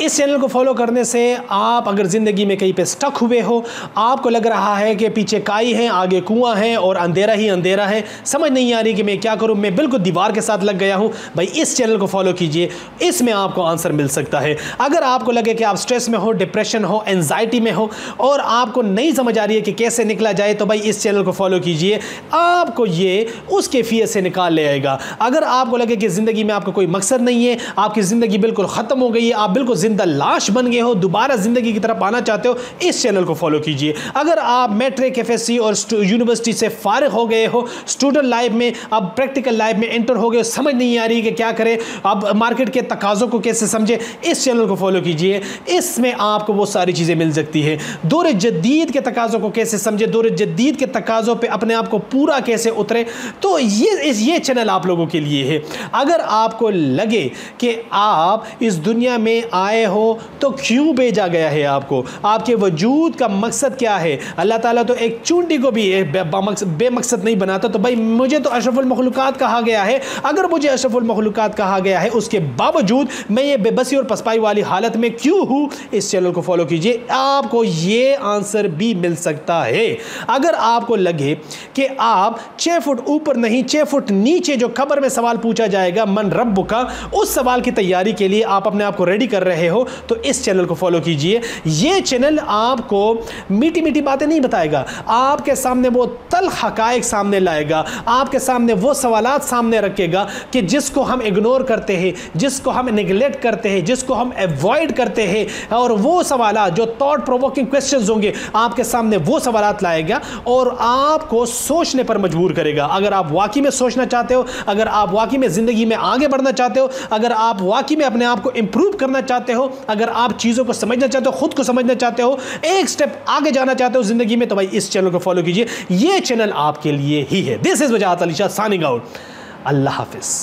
इस चैनल को फॉलो करने से आप अगर ज़िंदगी में कहीं पे स्टक हुए हो, आपको लग रहा है कि पीछे काई है, आगे कुआँ है और अंधेरा ही अंधेरा है, समझ नहीं आ रही कि मैं क्या करूँ। मैं बिल्कुल दीवार के साथ लग गया हूँ। भाई, इस चैनल को फॉलो कीजिए। इसमें आपको आंसर मिल सकता है। अगर आपको लगे कि आप स्ट्रेस में हो डिप्रेशन हो एनजाइटी में हो और आपको नहीं समझ आ रही है कि कैसे निकला जाए तो भाई, इस चैनल को फॉलो कीजिए। आपको ये उस कैफियत से निकाल ले आएगा। अगर आपको लगे कि ज़िंदगी में आपका कोई मकसद नहीं है, आपकी ज़िंदगी बिल्कुल ख़त्म हो गई है, आप बिल्कुल ज़िंदा लाश बन गए हो, दोबारा ज़िंदगी की तरफ़ आना चाहते हो, इस चैनल को फॉलो कीजिए। अगर आप मैट्रिक एफ़ और यूनिवर्सिटी से फारग हो गए हो, स्टूडेंट लाइफ में, अब प्रैक्टिकल लाइफ में एंटर हो गए समझ नहीं आ रही कि क्या करें, अब मार्केट के तकाज़ों को कैसे समझे, इस चैनल को फॉलो कीजिए। इसमें आपको वो सारी चीज़ें मिल सकती है। दौर जदीद के तकाज़ों को कैसे समझे, दौर जदीद के तकाज़ों पर अपने आप को पूरा कैसे उतरे तो ये ये चैनल आप लोगों के लिए है। अगर आपको लगे कि आप इस दुनिया में आए हो तो क्यों भेजा गया है आपको? आपके वजूद का मकसद क्या है? अल्लाह ताला तो एक चूंटी को भी बेमकसद नहीं बनाता तो भाई मुझे तो अशरफुलमखलूक़ात कहा गया है। अगर मुझे अशरफुलमखलूक़ात कहा गया है, उसके बावजूद मैं ये बेबसी और पसपाई वाली हालत में क्यों हूँ? इस चैनल को फॉलो कीजिए, आपको ये आंसर भी मिल सकता है। अगर आपको लगे कि आप छः फुट ऊपर नहीं छः फुट नीचे जो खबर में सवाल पूछा जाएगा, मन रब का उस सवाल की तैयारी के लिए आप अपने आप को रेडी कर रहे हो तो इस चैनल को फॉलो कीजिए। ये चैनल आपको मीठी मीठी बातें नहीं बताएगा। आपके सामने वो तल हकायक सामने लाएगा। आपके सामने वो सवाल सामने रखेगा कि जिसको हम इग्नोर करते हैं, जिसको हम निगलेक्ट करते हैं, जिसको हम अवॉइड करते हैं, और वो सवाल जो थॉट प्रोवोकिंग क्वेश्चन होंगे, आपके सामने वो सवाल लाएगा और आपको सोचने पर मजबूर करेगा। अगर आप वाकई में सोचना चाहते हो, अगर आप वाकई में ज़िंदगी में आगे बढ़ना चाहते हो, अगर आप वाकई में अपने आप को इंप्रूव करना चाहते हो अगर आप चीज़ों को समझना चाहते हो, खुद को समझना चाहते हो, एक स्टेप आगे जाना चाहते हो ज़िंदगी में तो भाई इस चैनल को फॉलो कीजिए। ये चैनल आपके लिए ही है। This is Wajah Ali Shah signing out अल्लाह हाफिज़।